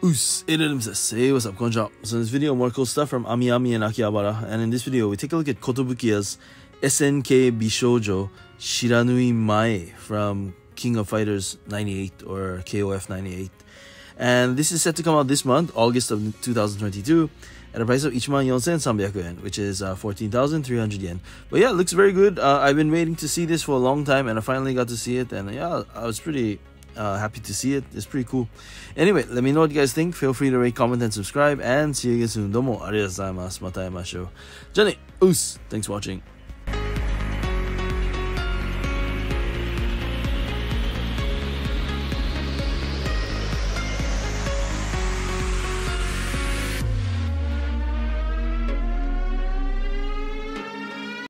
Hey, what's up, konnichiwa. So in this video, more cool stuff from AmiAmi Akihabara. And in this video, we take a look at Kotobukiya's SNK Bishoujo Shiranui Mai from King of Fighters 98 or KOF 98. And this is set to come out this month, August of 2022, at a price of 14,300 yen, which is uh, 14,300 yen. But yeah, it looks very good. Uh, I've been waiting to see this for a long time, and I finally got to see it. And yeah, I was pretty uh, happy to see it. It's pretty cool. Anyway, let me know what you guys think. Feel free to rate, comment, and subscribe. And see you again soon. Domo arigatou gozaimasu. Mata imashou. Jenny, oos. Thanks for watching.